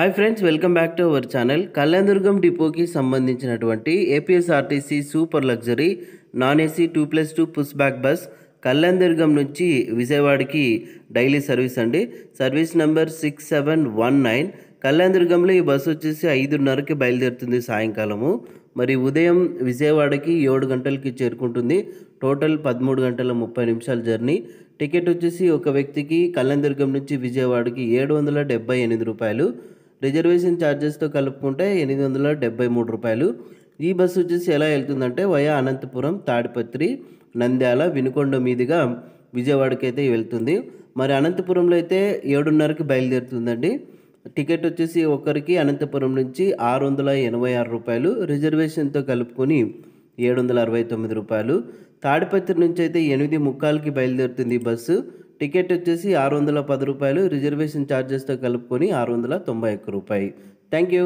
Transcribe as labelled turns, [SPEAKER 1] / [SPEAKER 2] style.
[SPEAKER 1] Hi friends welcome back to our channel Kalyandurg డిపోకి సంబంధించినటువంటి APSRTC super luxury non AC two plus two push back bus Kalyandurg నుంచి విజయవాడకి daily service అండి. Service number six seven one nine కళ్యాణదుర్గంలో ఈ bus వచ్చేసి ఐదున్నరకి బయలుదేరుతుంది సాయంకాలము. మరి ఉదయం విజయవాడకి ఏడు గంటలకి చేరుకుంటుంది. టోటల్ పదమూడు గంటల ముప్పై నిమిషాల జర్నీ టికెట్ వచ్చేసి ఒక వ్యక్తికి కళ్యాణదుర్గం నుంచి విజయవాడకి ఏడు వందల డెబ్బై ఎనిమిది రూపాయలు. రిజర్వేషన్ ఛార్జెస్తో కలుపుకుంటే ఎనిమిది వందల డెబ్బై మూడు రూపాయలు. ఈ బస్సు వచ్చేసి ఎలా వెళ్తుందంటే వయా అనంతపురం తాడిపత్రి నంద్యాల వినుకొండ మీదుగా విజయవాడకి అయితే వెళ్తుంది. మరి అనంతపురంలో అయితే ఏడున్నరకి బయలుదేరుతుందండి. టికెట్ వచ్చేసి ఒకరికి అనంతపురం నుంచి ఆరు వందల ఎనభై ఆరు రూపాయలు. రిజర్వేషన్తో కలుపుకొని ఏడు వందల అరవై తొమ్మిది రూపాయలు. తాడిపత్రి నుంచి అయితే ఎనిమిది ముక్కాలకి బయలుదేరుతుంది ఈ బస్సు. టికెట్ వచ్చేసి ఆరు వందల పది రూపాయలు. రిజర్వేషన్ ఛార్జెస్తో కలుపుకొని ఆరు వందల తొంభై ఒక్క రూపాయి. Thank you